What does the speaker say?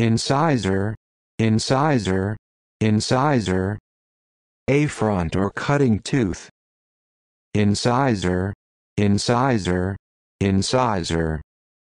incisor, incisor, incisor, A front or cutting tooth, incisor, incisor, incisor.